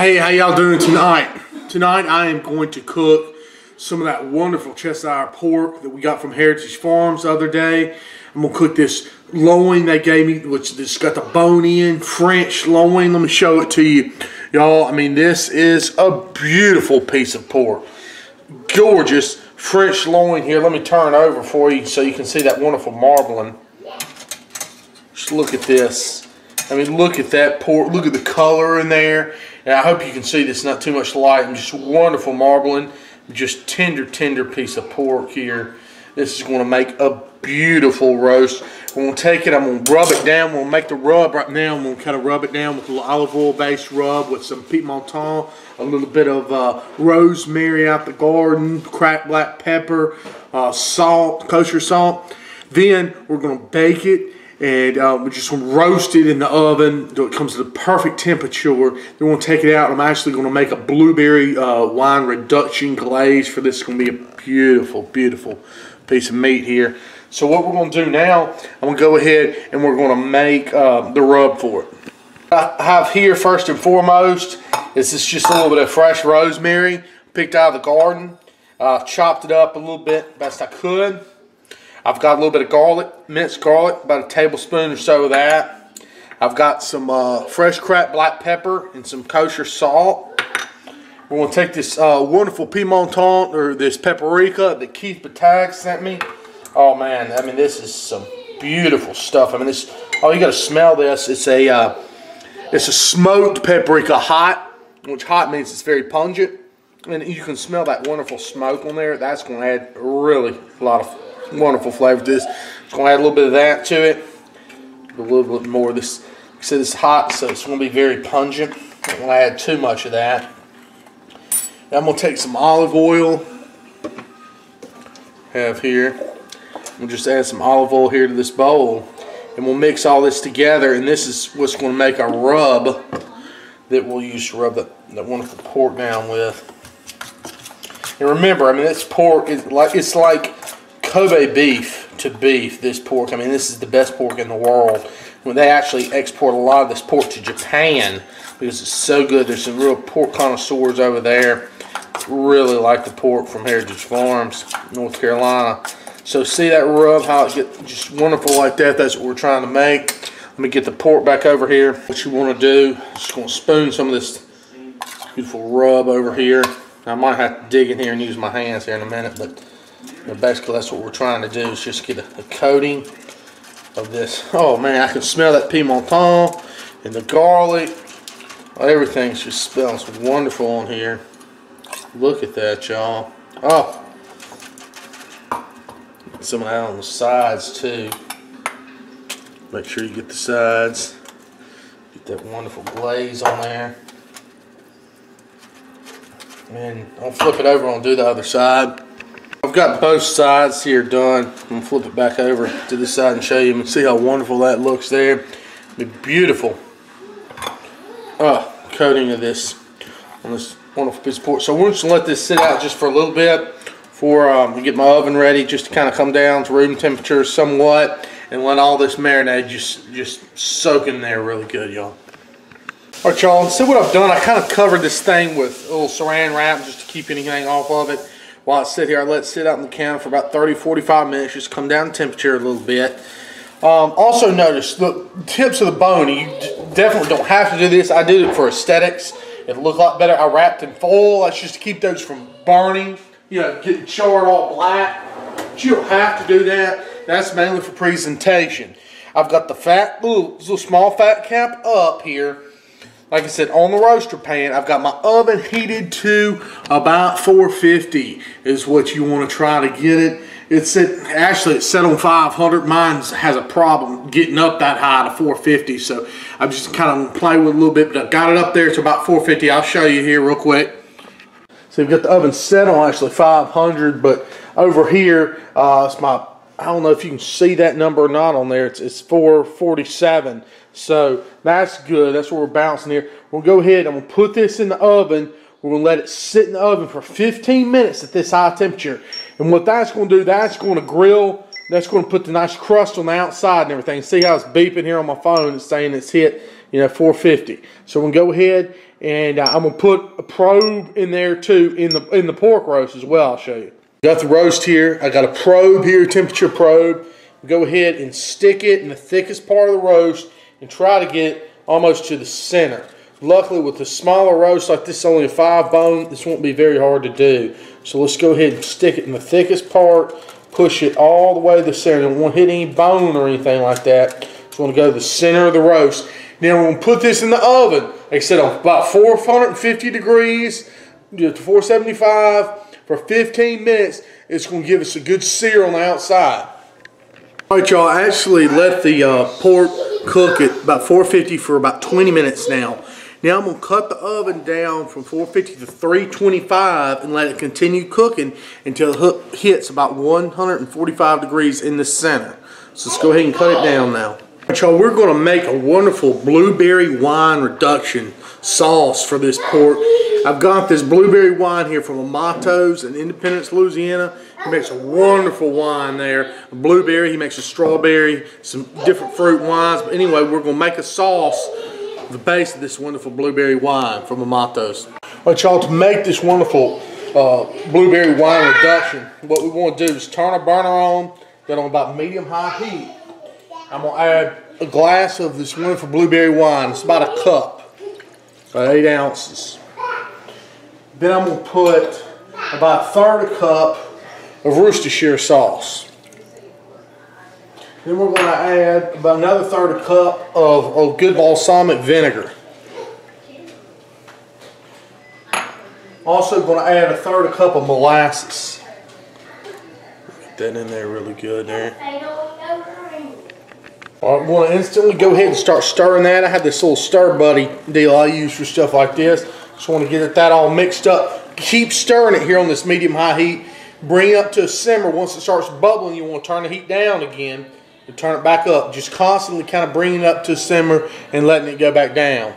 Hey, how y'all doing tonight? Tonight I am going to cook some of that wonderful Cheshire pork that we got from Heritage Farms the other day. I'm gonna cook this loin they gave me, which has got the bone in, French loin. Let me show it to you. Y'all, I mean, this is a beautiful piece of pork. Gorgeous French loin here. Let me turn over for you so you can see that wonderful marbling. Just look at this. I mean, look at that pork. Look at the color in there. And I hope you can see this, not too much light. And just wonderful marbling. Just tender, tender piece of pork here. This is going to make a beautiful roast. We're going to take it, I'm going to rub it down. We'll make the rub right now. I'm going to kind of rub it down with a little olive oil based rub with some pimenton, a little bit of uh, rosemary out the garden, cracked black pepper, uh, salt, kosher salt. Then we're going to bake it and we're just going to roast it in the oven until it comes to the perfect temperature. Then we're going to take it out. I'm actually going to make a blueberry uh, wine reduction glaze for this. It's going to be a beautiful, beautiful piece of meat here. So what we're going to do now, I'm going to go ahead and we're going to make uh, the rub for it. I have here first and foremost, this is just a little bit of fresh rosemary picked out of the garden. Uh, chopped it up a little bit best I could. I've got a little bit of garlic, minced garlic, about a tablespoon or so of that. I've got some uh, fresh cracked black pepper and some kosher salt. We're going to take this uh, wonderful pimenton or this paprika that Keith Batag sent me. Oh man, I mean this is some beautiful stuff. I mean this. Oh, you got to smell this. It's a uh, it's a smoked paprika hot, which hot means it's very pungent, and you can smell that wonderful smoke on there. That's going to add really a lot of wonderful flavor to this. Just gonna add a little bit of that to it. A little bit more of this. Like I said, it's hot, so it's gonna be very pungent. Don't wanna add too much of that. Now I'm gonna take some olive oil. Have here. We'll just add some olive oil here to this bowl. And we'll mix all this together, and this is what's gonna make a rub that we'll use to rub that, that wonderful pork down with. And remember, I mean, this pork is like it's like Kobe beef to beef, this pork, I mean, this is the best pork in the world. When they actually export a lot of this pork to Japan because it's so good. There's some real pork connoisseurs over there. Really like the pork from Heritage Farms, North Carolina. So see that rub, how it gets just wonderful like that. That's what we're trying to make. Let me get the pork back over here. What you want to do, just going to spoon some of this beautiful rub over here. I might have to dig in here and use my hands here in a minute, but basically that's what we're trying to do is just get a, a, coating of this. Oh man, I can smell that pimenton and the garlic. Everything's just smells wonderful on here. Look at that, y'all. Oh, some of that on the sides too. Make sure you get the sides. Get that wonderful glaze on there. And I'll flip it over and do the other side. I've got both sides here done. I'm going to flip it back over to this side and show you and see how wonderful that looks there. Be beautiful oh, coating of this on this wonderful piece of pork. So we're just going to let this sit out just for a little bit for um, get my oven ready just to kind of come down to room temperature somewhat and let all this marinade just, just soak in there really good, y'all. All right, y'all, see what I've done? I kind of covered this thing with a little saran wrap just to keep anything off of it while it sit here. I let it sit out in the can for about 30, 45 minutes, just come down temperature a little bit. Um, also notice the tips of the bone, you definitely don't have to do this. I did it for aesthetics. It looked a lot better. I wrapped in foil. That's just to keep those from burning, you know, getting charred all black. But you don't have to do that. That's mainly for presentation. I've got the fat, little, little small fat cap up here like I said, on the roaster pan, I've got my oven heated to about 450 is what you want to try to get it. It's at, actually it's set on 500. Mine has a problem getting up that high to 450. So I'm just kind of play with a little bit, but I've got it up there to about 450. I'll show you here real quick. So you've got the oven set on actually 500, but over here, uh, it's my, I don't know if you can see that number or not on there. It's, it's 447. So that's good. That's what we're bouncing here. We'll go ahead. Going to put this in the oven. We're going to let it sit in the oven for 15 minutes at this high temperature. And what that's going to do, that's going to grill. That's going to put the nice crust on the outside and everything. See how it's beeping here on my phone. It's saying it's hit you know, 450. So we'll go ahead and uh, I'm gonna put a probe in there too in the in the pork roast as well. I'll show you. Got the roast here. I got a probe here, temperature probe. Go ahead and stick it in the thickest part of the roast and try to get almost to the center. Luckily, with a smaller roast like this, only a five bone, this won't be very hard to do. So let's go ahead and stick it in the thickest part, push it all the way to the center. Don't want to hit any bone or anything like that. Just want to go to the center of the roast. Now we're going to put this in the oven, like I said, on about 450 degrees to 475 for 15 minutes. It's going to give us a good sear on the outside. All right, y'all, I actually let the uh, pork cook at about 450 for about 20 minutes now. Now I'm going to cut the oven down from 450 to 325 and let it continue cooking until it hits about 145 degrees in the center. So let's go ahead and cut it down now. Y'all, we're going to make a wonderful blueberry wine reduction sauce for this pork. I've got this blueberry wine here from Amato's in Independence, Louisiana. He makes a wonderful wine there. A blueberry, he makes a strawberry, some different fruit wines. But anyway, we're going to make a sauce the base of this wonderful blueberry wine from Amato's. All right, y'all, to make this wonderful uh, blueberry wine reduction, what we want to do is turn a burner on, get on about medium-high heat. I'm going to add a glass of this wonderful blueberry wine. It's about a cup, about eight ounces. Then I'm going to put about a third a cup of Worcestershire sauce. Then we're going to add about another third a cup of, of good balsamic vinegar. Also going to add a third a cup of molasses. Get that in there really good there. I'm going to instantly go ahead and start stirring that. I have this little stir buddy deal I use for stuff like this. Just want to get that all mixed up. Keep stirring it here on this medium high heat. Bring it up to a simmer. Once it starts bubbling, you want to turn the heat down again and turn it back up. Just constantly kind of bringing it up to a simmer and letting it go back down.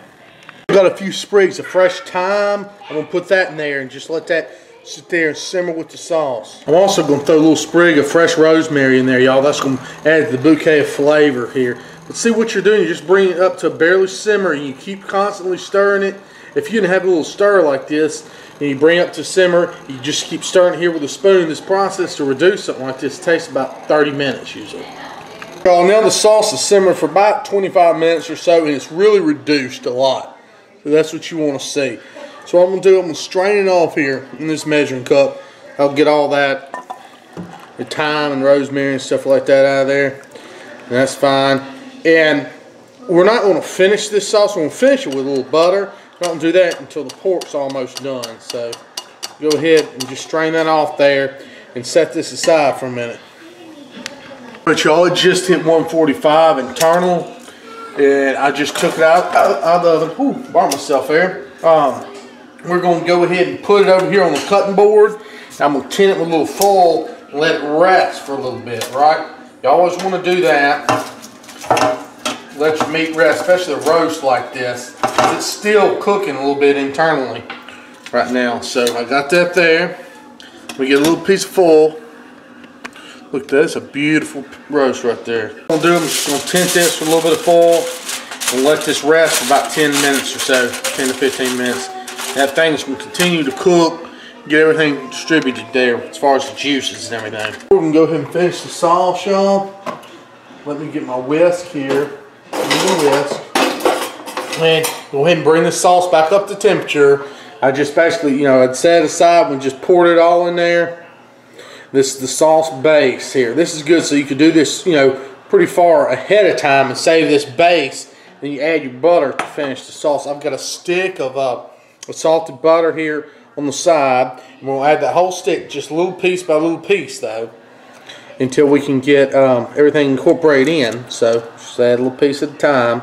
I've got a few sprigs of fresh thyme. I'm going to put that in there and just let that sit there and simmer with the sauce. I'm also going to throw a little sprig of fresh rosemary in there, y'all. That's going to add the bouquet of flavor here. But see what you're doing, you just bring it up to barely simmer and you keep constantly stirring it. If you can have a little stir like this, and you bring it up to simmer, you just keep stirring here with a spoon. This process to reduce something like this takes about 30 minutes usually. Y'all, now the sauce is simmered for about 25 minutes or so, and it's really reduced a lot. So that's what you want to see. So what I'm going to do, I'm going to strain it off here in this measuring cup. I'll get all that, the thyme and rosemary and stuff like that out of there. And that's fine. And we're not going to finish this sauce. We're going to finish it with a little butter. Don't do that until the pork's almost done. So go ahead and just strain that off there and set this aside for a minute. But y'all, it just hit 145 internal. And I just took it out, out, out of the oven. Ooh, burnt myself there. Um, we're going to go ahead and put it over here on the cutting board. I'm going to tin it with a little foil and let it rest for a little bit, right? You always want to do that. Let your meat rest, especially a roast like this. It's still cooking a little bit internally right now. So I got that there. We get a little piece of foil. Look, that's a beautiful roast right there. What I'm to do, I'm just to tint this with a little bit of foil and let this rest for about 10 minutes or so, 10 to 15 minutes. That thing's going to continue to cook, get everything distributed there as far as the juices and everything. We're going to go ahead and finish the sauce, y'all. Let me get my whisk here. whisk. And go ahead and bring the sauce back up to temperature. I just basically, you know, I'd set it aside and just poured it all in there. This is the sauce base here. This is good so you can do this, you know, pretty far ahead of time and save this base. Then you add your butter to finish the sauce. I've got a stick of uh, with salted butter here on the side. And we'll add that whole stick, just little piece by little piece though, until we can get um, everything incorporated in. So just add a little piece at a time,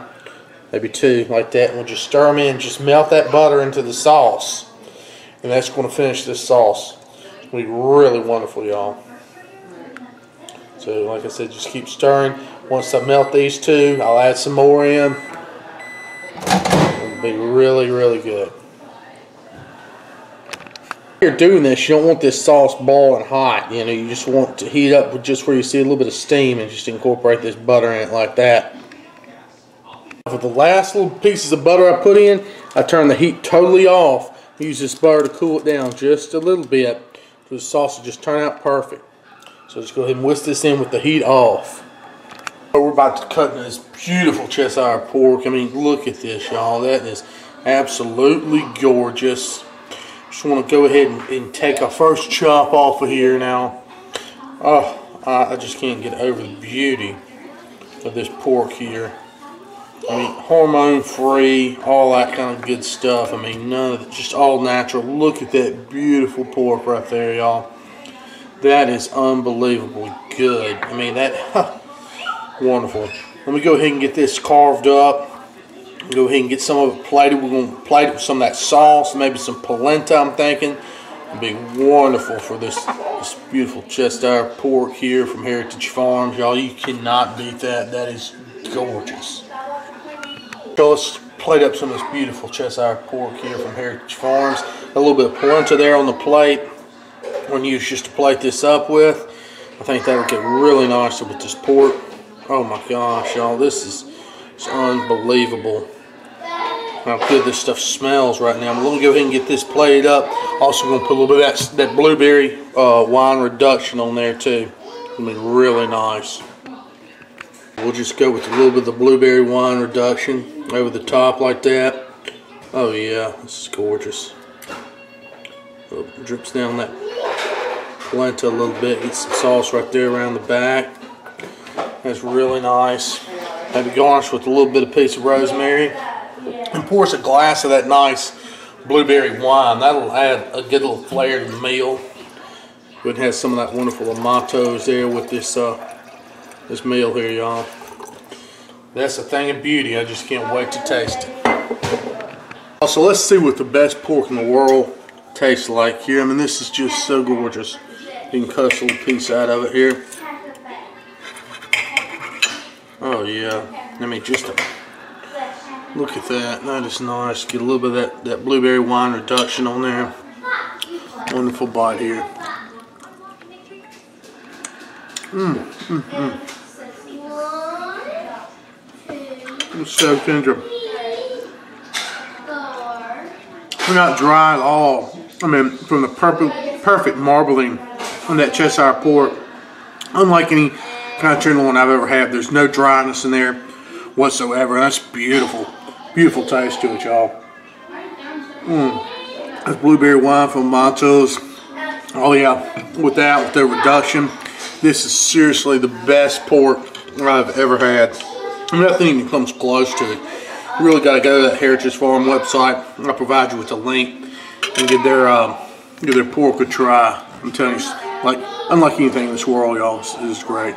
maybe two like that. And we'll just stir them in, just melt that butter into the sauce. And that's going to finish this sauce. To be really wonderful, y'all. So like I said, just keep stirring. Once I melt these two, I'll add some more in. It'll be really, really good you're doing this, you don't want this sauce boiling hot. You know, you just want to heat up just where you see a little bit of steam and just incorporate this butter in it like that. For the last little pieces of butter I put in, I turn the heat totally off. Use this butter to cool it down just a little bit. So the sauce will just turn out perfect. So just go ahead and whisk this in with the heat off. Oh, we're about to cut this beautiful Cheshire pork. I mean, look at this, y'all. That is absolutely gorgeous. Just want to go ahead and, and, take our first chop off of here now. Oh, I, I just can't get over the beauty of this pork here. I mean, hormone free, all that kind of good stuff. I mean, none of it, just all natural. Look at that beautiful pork right there, y'all. That is unbelievably good. I mean, that, wonderful. Let me go ahead and get this carved up. Go ahead and get some of it plated. We're going to plate it with some of that sauce, maybe some polenta, I'm thinking. It'd be wonderful for this, this beautiful Cheshire pork here from Heritage Farms. Y'all, you cannot beat that. That is gorgeous. So let's plate up some of this beautiful Cheshire pork here from Heritage Farms. A little bit of polenta there on the plate. To use just to plate this up with. I think that'll get really nice with this pork. Oh my gosh, y'all, this is it's unbelievable how good this stuff smells right now. I'm going to go ahead and get this plated up. Also going to put a little bit of that, that blueberry uh, wine reduction on there too. I be really nice. We'll just go with a little bit of the blueberry wine reduction over the top like that. Oh yeah, this is gorgeous. Oh, drips down that polenta a little bit. Get some sauce right there around the back. That's really nice. Maybe garnish with a little bit of piece of rosemary pour us a glass of that nice blueberry wine. That'll add a good little flair to the meal. Ahead and have some of that wonderful Amato's there with this uh, this meal here, y'all. That's a thing of beauty. I just can't wait to taste it. Also, let's see what the best pork in the world tastes like here. I mean, this is just so gorgeous. You can cut a little piece out of it here. Oh, yeah. I mean, just a Look at that. That is nice. Get a little bit of that, that blueberry wine reduction on there. Wonderful bite here. Mmm, mmm, mmm. It's so tender. We're not dry at all. I mean, from the perfect, perfect marbling on that Cheshire pork, unlike any kind of tenderloin I've ever had, there's no dryness in there whatsoever. That's beautiful. Beautiful taste to it, y'all. Mmm. That's blueberry wine from Montos. Oh yeah, with that, with the reduction, this is seriously the best pork I've ever had. Nothing even comes close to it. Really got to go to that Heritage Farm website. I'll provide you with a link and give their um, give their pork a try. I'm telling you, like unlike anything in this world, y'all, is great.